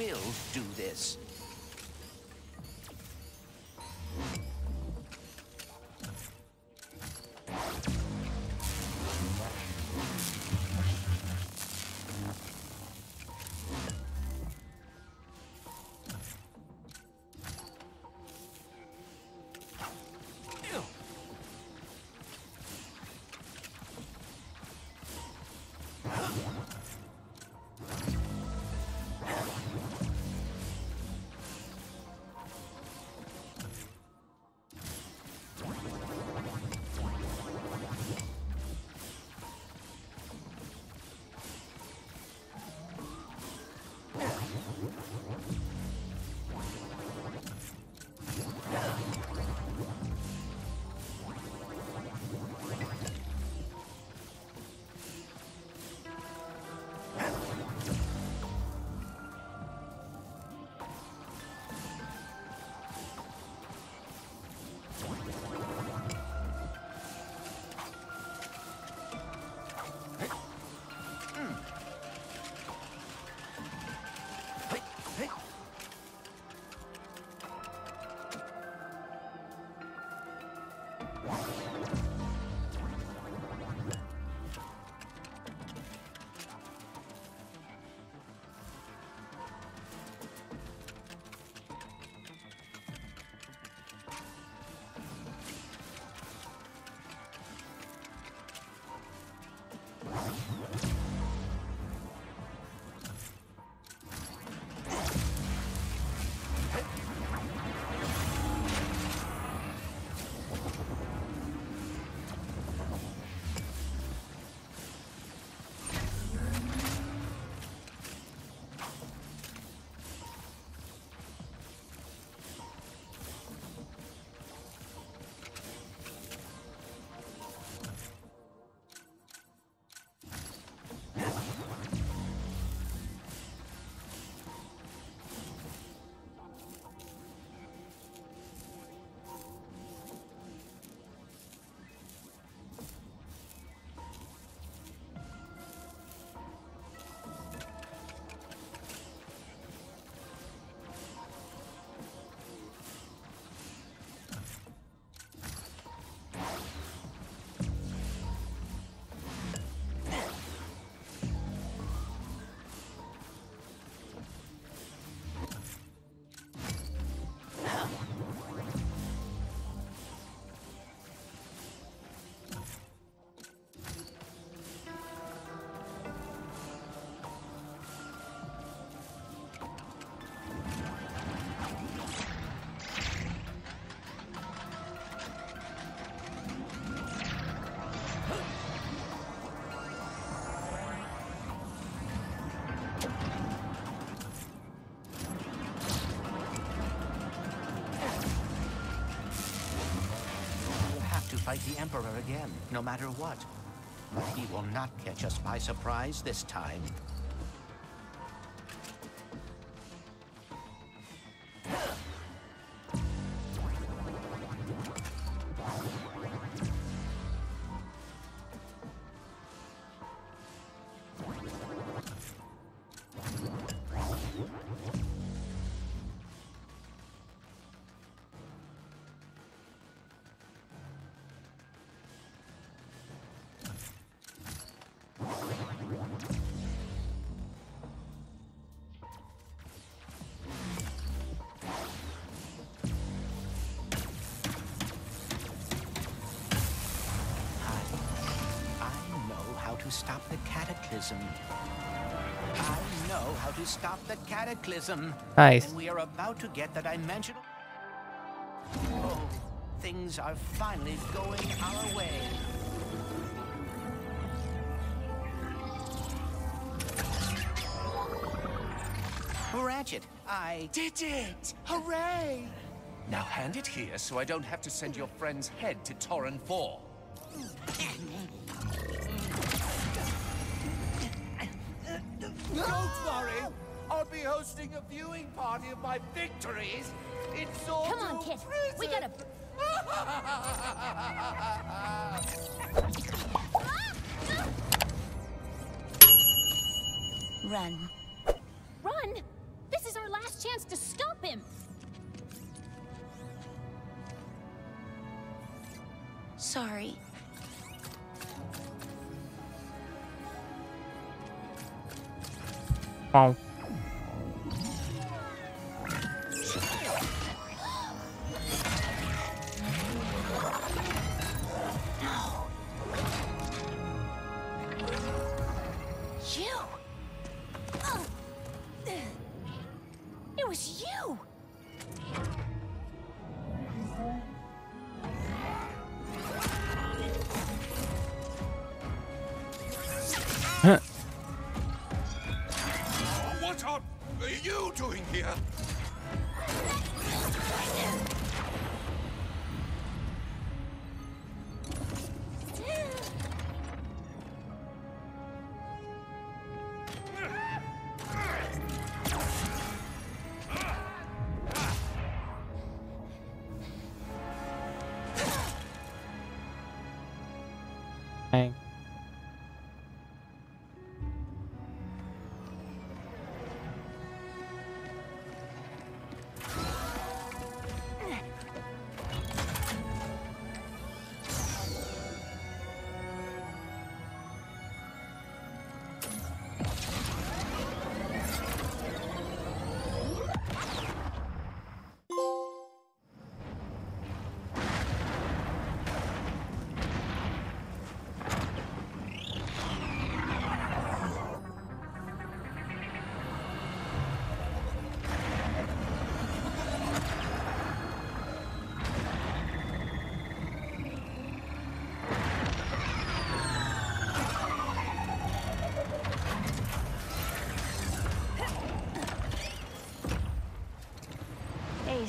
will do this. The Emperor again, no matter what. But he will not catch us by surprise this time. Cataclysm. I know how to stop the cataclysm. Nice. And we are about to get the dimensional. Oh, things are finally going our way. Ratchet, I Did it! Hooray! Now hand it here so I don't have to send your friend's head to Torren 4. Don't worry. I'll be hosting a viewing party of my victories in Sword Come on, kid. We gotta. Run. Run? This is our last chance to stop him! Sorry. 好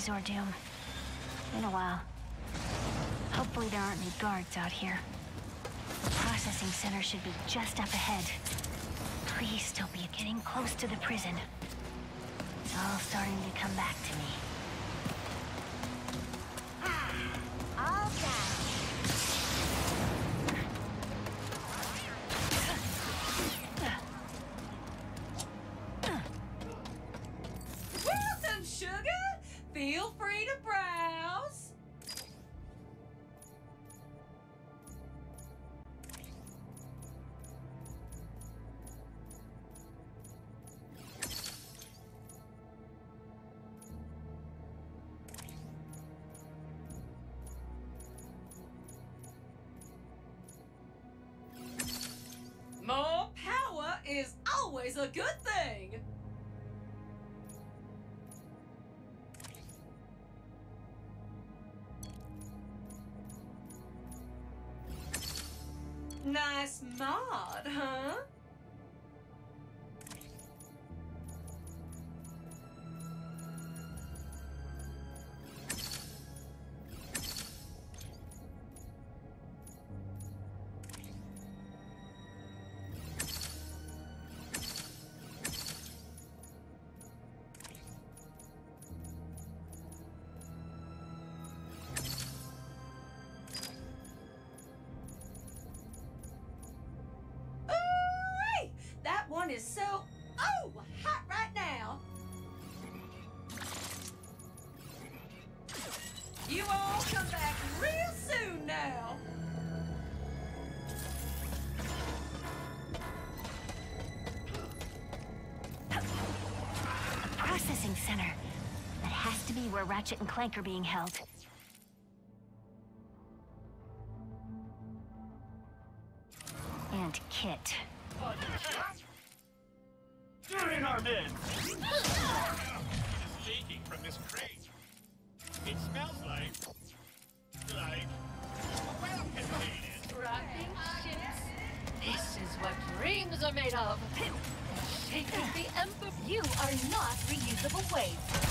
Wow. Zordoom. Been a while. Hopefully there aren't any guards out here. The processing center should be just up ahead. Please be getting close to the prison. It's all starting to come back me. a good to be where Ratchet and Clank are being held. And Kit. You're in our midst! It is leaking from this crate. It smells like... like... well contained. Rotting ships. This is what dreams are made of. Shaking the Emperor. You are not reusable waste.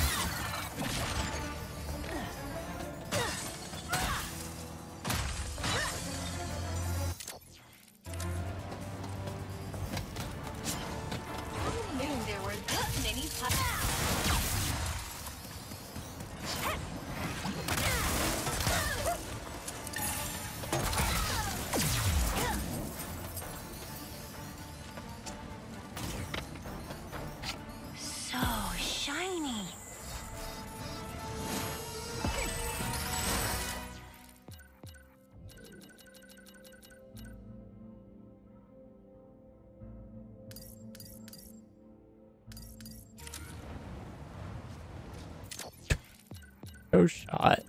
No shot.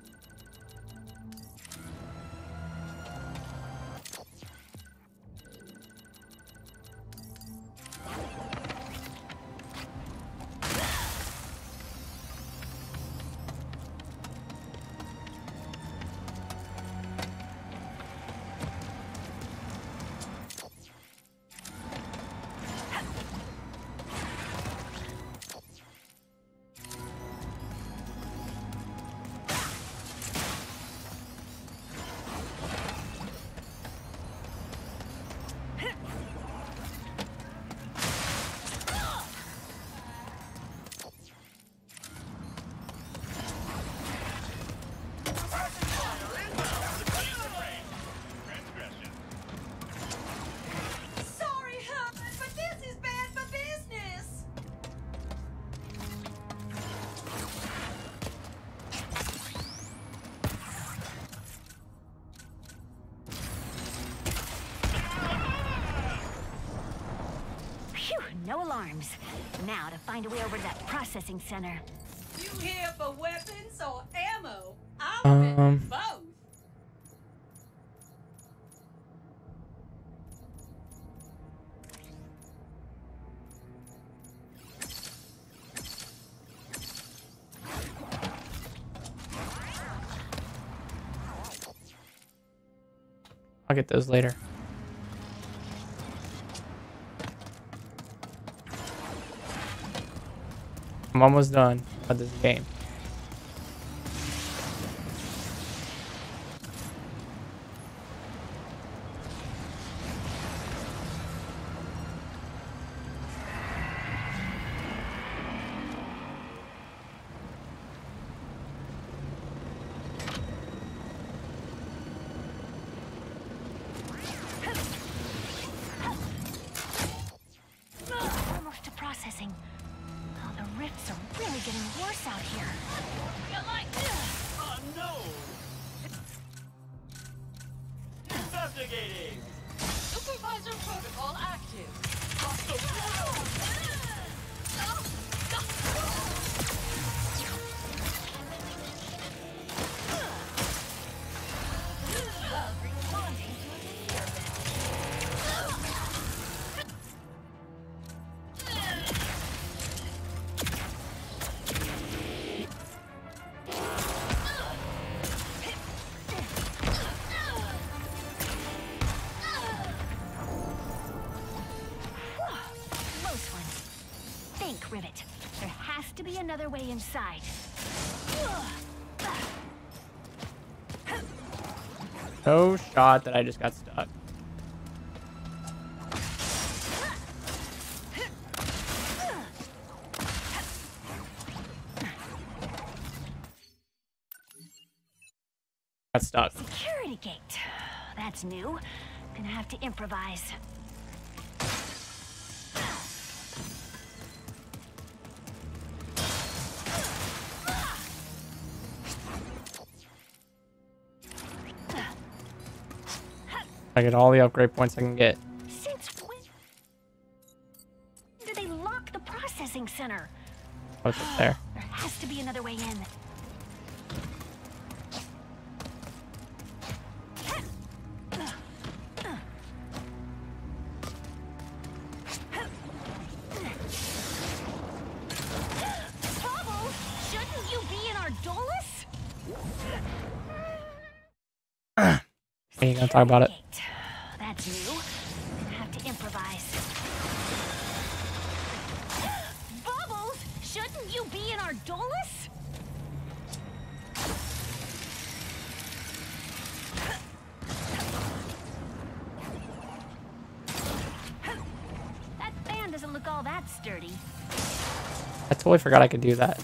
Processing center. You here for weapons or ammo? I'm Um. both. I'll get those later. I'm almost done with this game. Rivet. There has to be another way inside. No shot that I just got stuck. Got stuck. Security gate. That's new. Gonna have to improvise. I get all the upgrade points I can get. Since when did they lock the processing center? What's up there? There has to be another way in. Bubbles, shouldn't you be in our Dolus? We ain't gonna talk about it. Sturdy. I totally forgot I could do that.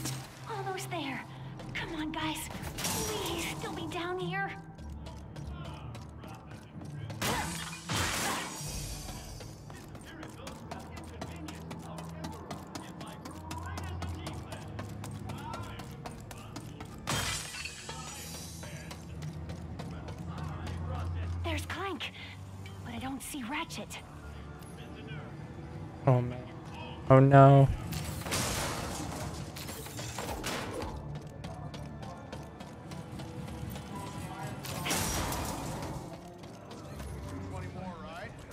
no.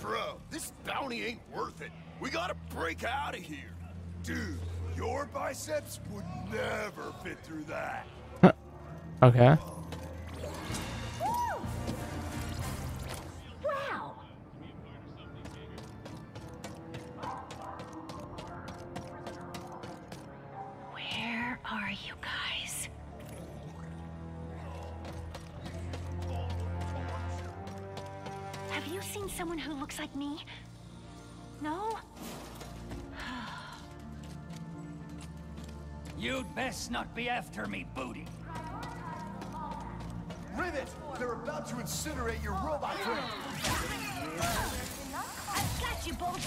Bro, this bounty ain't worth it. We gotta break out of here. Dude, your biceps would never fit through that. okay. You'd best not be after me, booty. Rivet! They're about to incinerate your robot friend. I've got you both!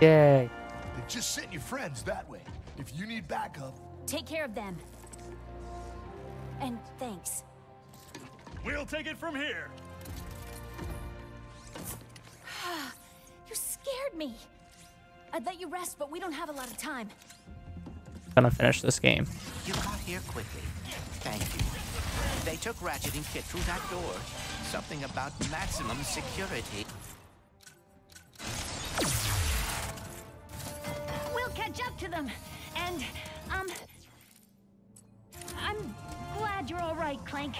Yay. Then just send your friends that way. If you need backup, Take care of them. And thanks. We'll take it from here. You scared me. I'd let you rest, but we don't have a lot of time. Gonna finish this game. You got here quickly. Thank you. They took Ratchet and Kit through that door. Something about maximum security. We'll catch up to them. And, um... I'm glad you're all right, Clank.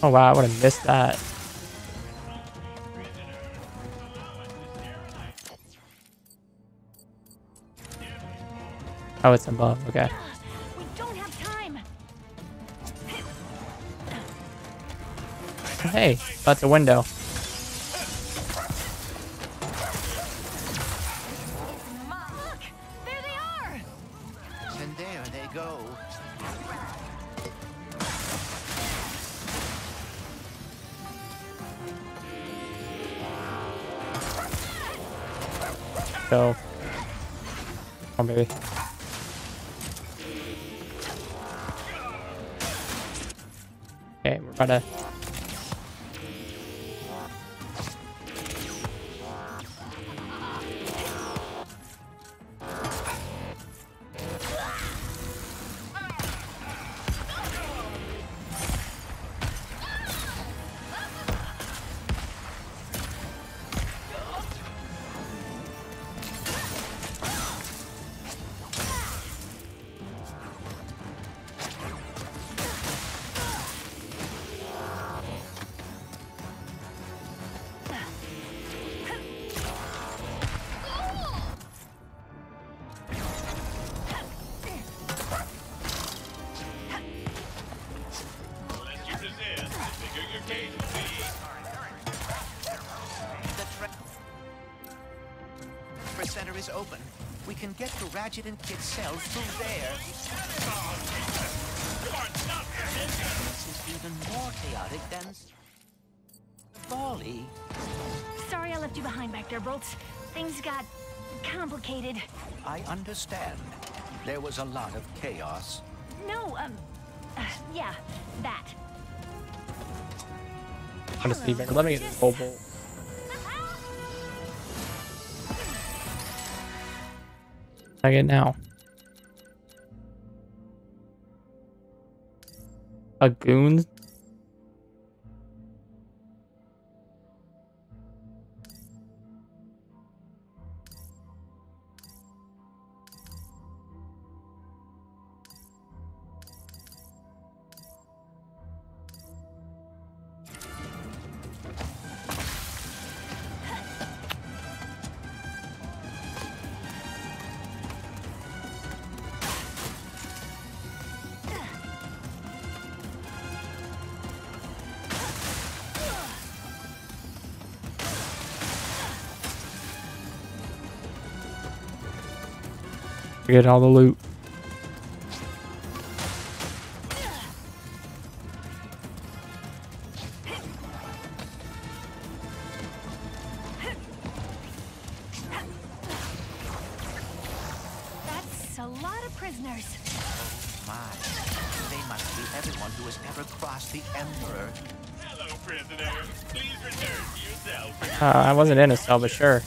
Oh wow, I would have missed that. Oh, it's above. Okay. We don't have time. Hey, that's a window. Look! There they are! And there they go. So. Oh, maybe. Okay, we're about to. Ratchet and Kit's cells through there. This is even more chaotic than Volley. Sorry I left you behind back there, Bolts. Things got complicated. I understand. There was a lot of chaos. No, um... uh, yeah, that. I'm just leaving. Let me get this whole bowl. I get now. A goon? Get all the loot. That's a lot of prisoners. My, they must be everyone who has ever crossed the Emperor. Hello, prisoner. Please return to your cell. Uh, I wasn't in a cell, but sure.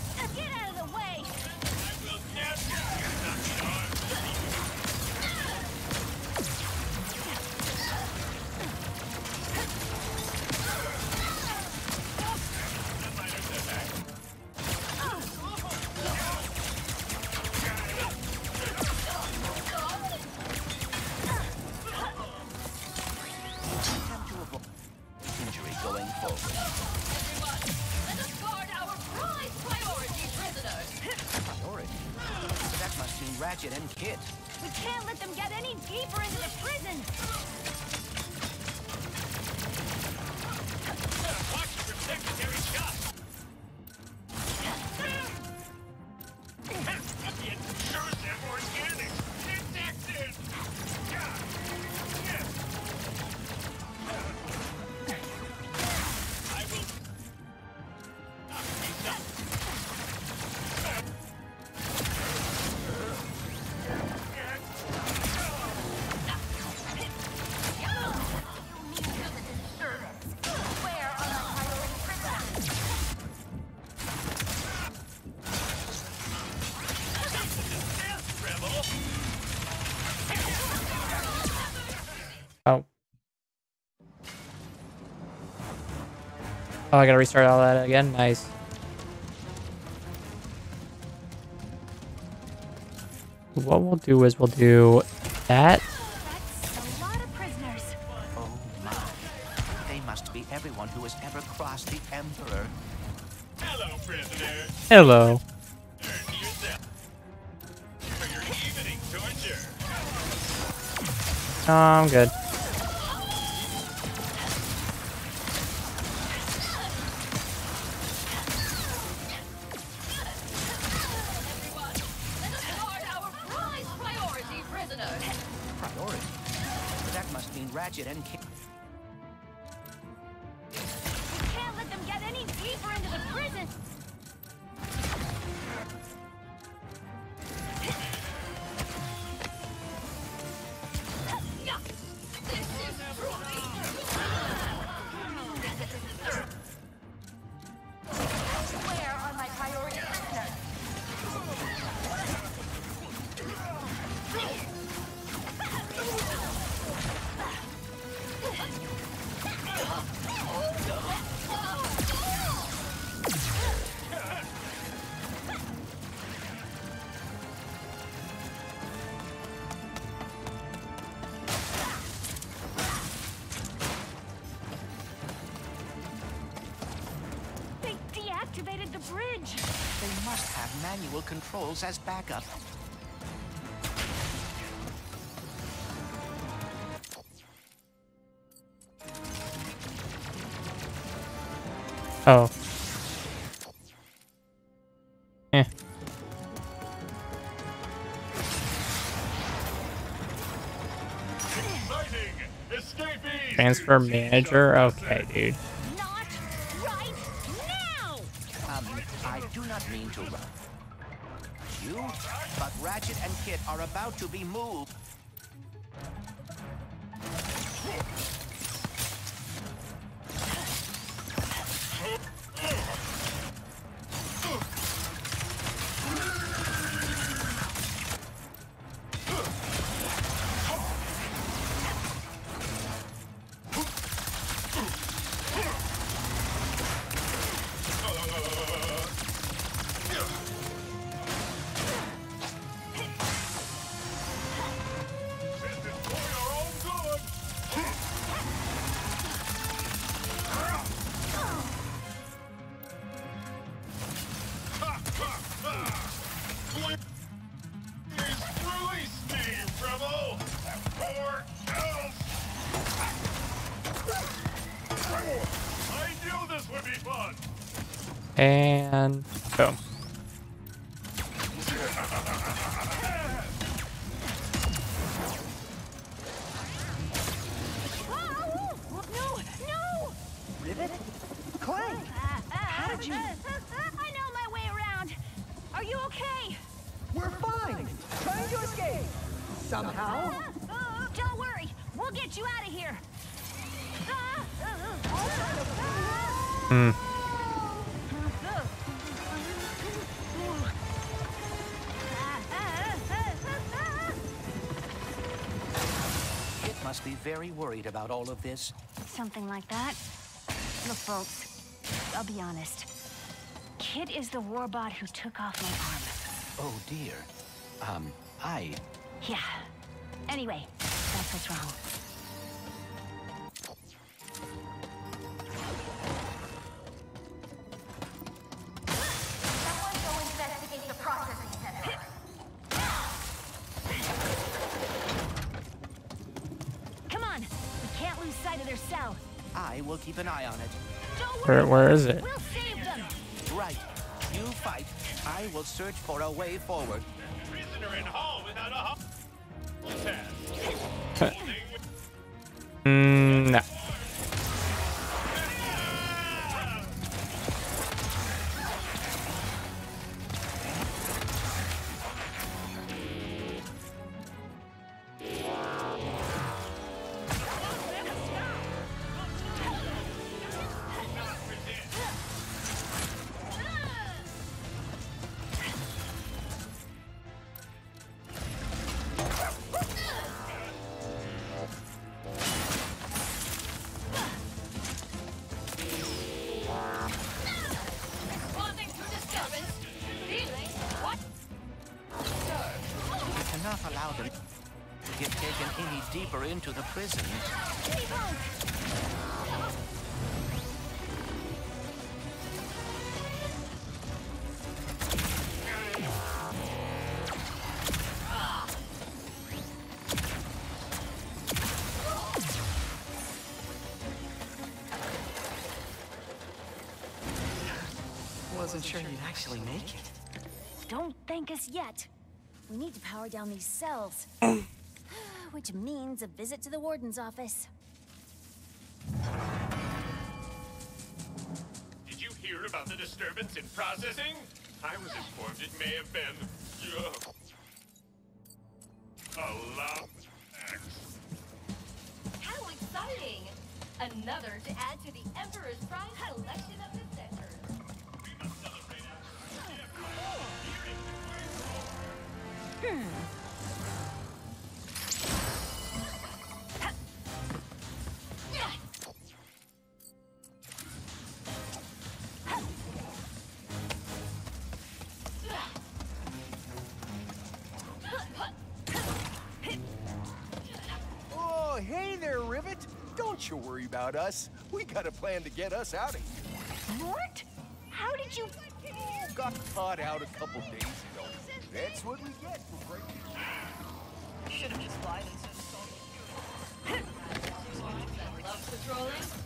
Oh, I gotta restart all that again? Nice. What we'll do is we'll do that. They must be everyone who has ever crossed the Emperor. Hello, oh, I'm good. manual controls as backup. Oh. Eh. Transfer manager? Okay, dude. And boom. this? Something like that. Look, folks, I'll be honest. Kit is the warbot who took off my arm. Oh, dear. Um, I... Yeah. Anyway, that's what's wrong. I will keep an eye on it. Don't Where, where is it? We'll save them. Right. You fight. I will search for a way forward. Prisoner in hall without a hall. Test. Hmm. Actually make it. Don't thank us yet. We need to power down these cells. Which means a visit to the warden's office. Did you hear about the disturbance in processing? I was informed it may have been. Uh, a lot. How exciting! Another to add to the Emperor's Prime collection Oh, you worry about us. We got a plan to get us out of here. What? How did you... Got caught out a couple days. That's what we get for breaking. Should have just lied and said Love patrolling? All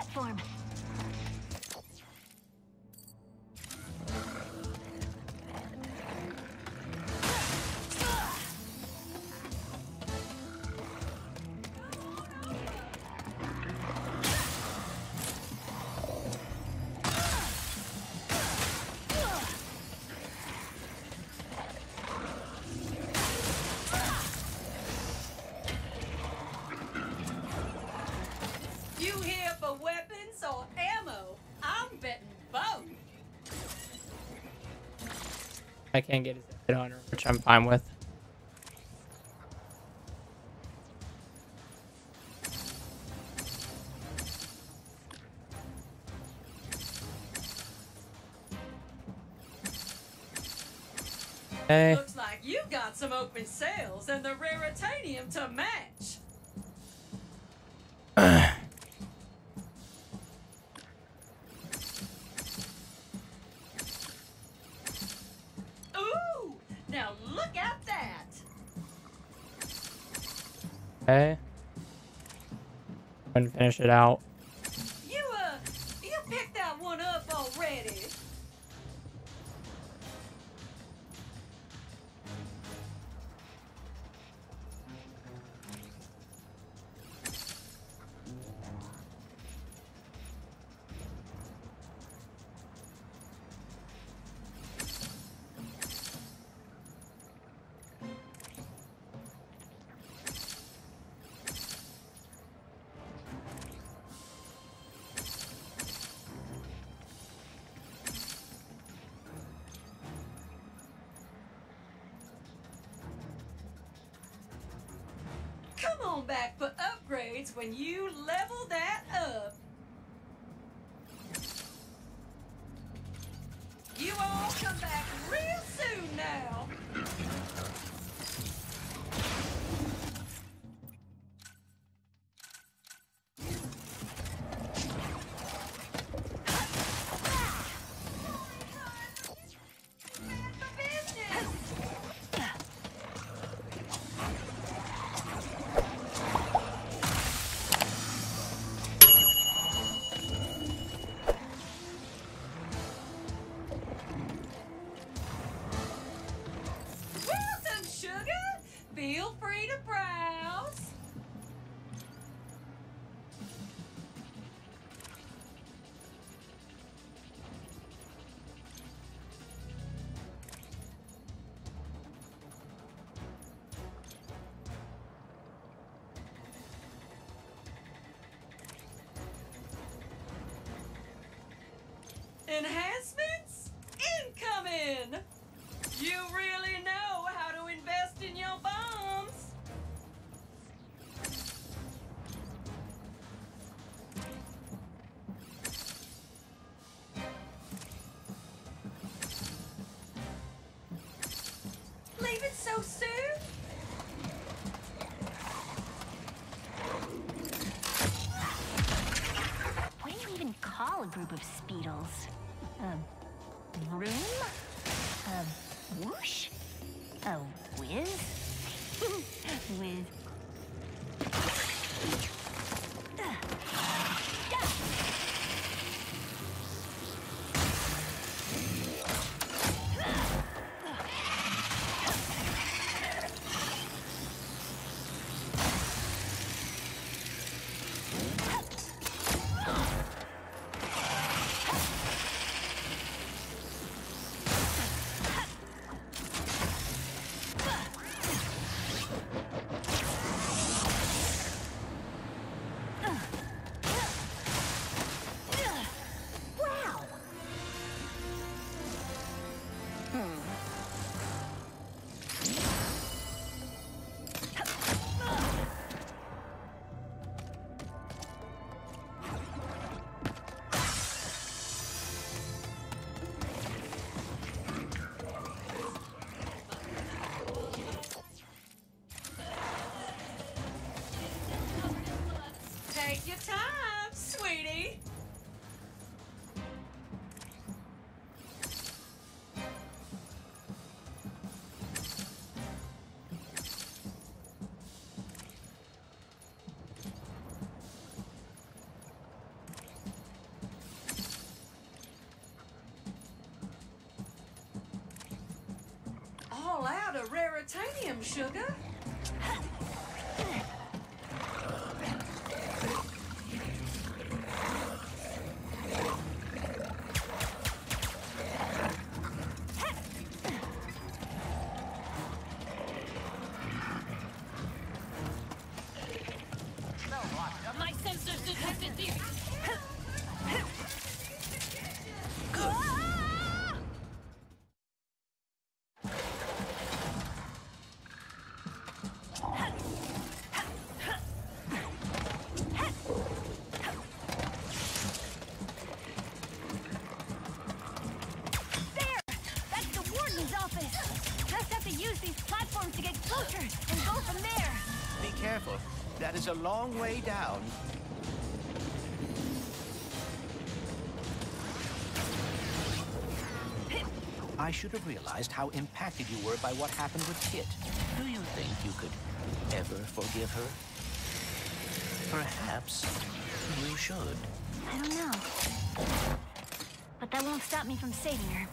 platform. I can't get his hit on her, which I'm fine with. Okay. Looks like you've got some open sales and the raritanium to match. Okay. And finish it out. when you enhancement? titanium, sugar. long way down. I should have realized how impacted you were by what happened with Kit. Do you think you could ever forgive her? Perhaps you should. I don't know. But that won't stop me from saving her.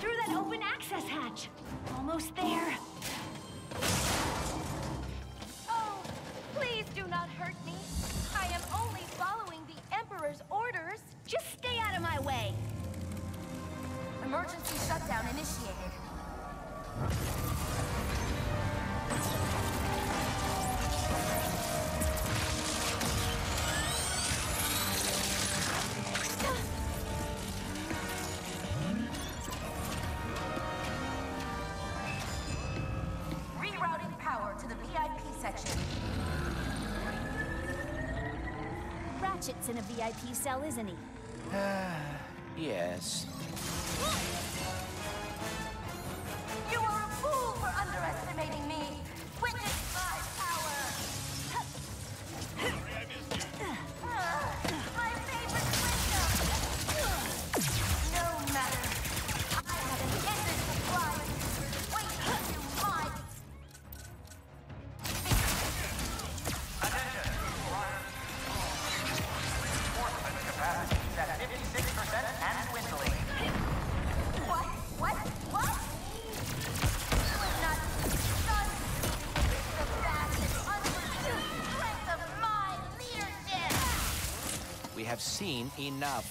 Through that open access hatch! Almost there. Ratchet's in a VIP cell, isn't he? yes. Enough.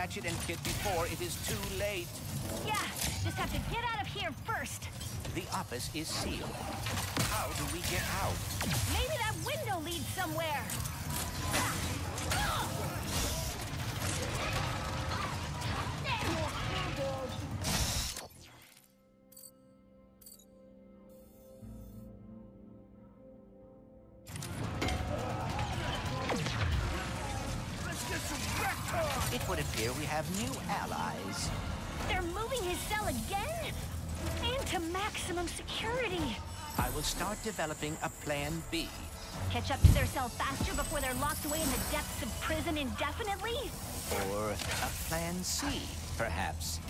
Ratchet and Kit before it is too late. Yeah, just have to get out of here first. The office is sealed. How do we get out? Maybe that window leads somewhere. Have new allies. They're moving his cell again? Into maximum security. I will start developing a plan B. Catch up to their cell faster before they're locked away in the depths of prison indefinitely? Or a plan C, perhaps.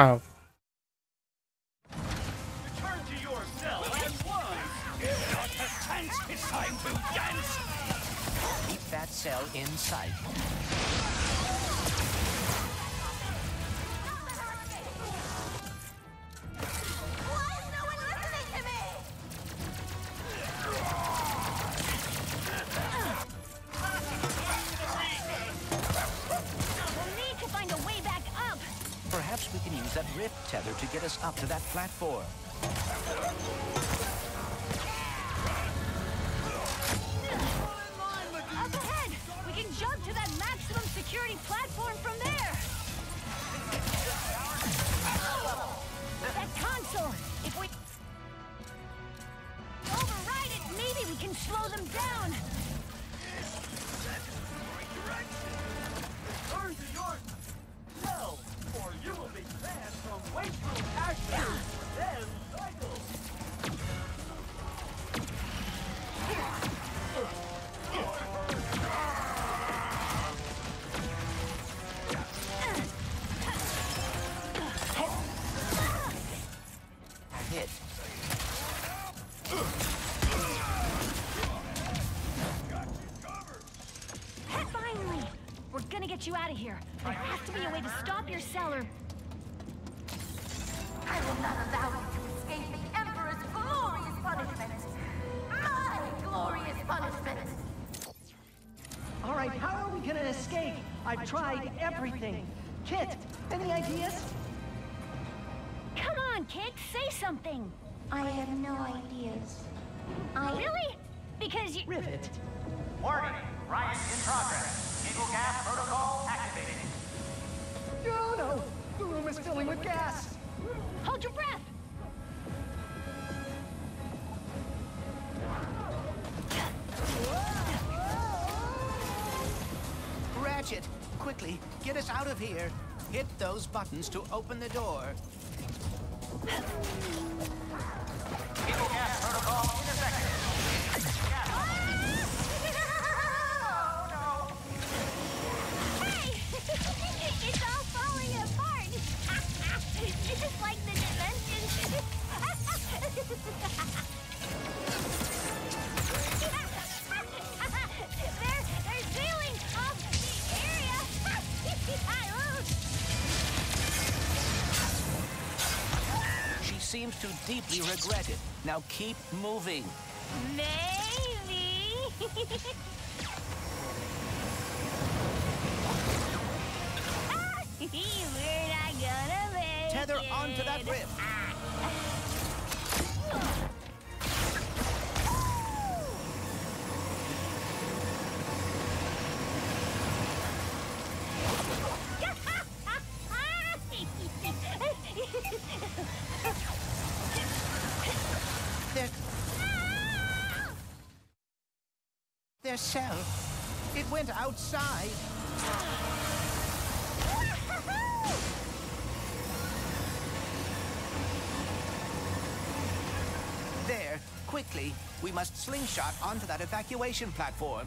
Oh. Way I've tried everything. Kit, any ideas? Come on, Kit, say something! I have no ideas. I Really? Because you. Rivet. Warning, riot in progress. Eagle gas protocol activated. No, no. The room is filling with gas. Get us out of here. Hit those buttons to open the door. Eagle gas protocol intersected. Hey! it's all falling apart! just like the dimensions. seems to deeply regret it. Now keep moving. Maybe. We're not gonna make Tether it. onto that rift. Outside. There, quickly. We must slingshot onto that evacuation platform.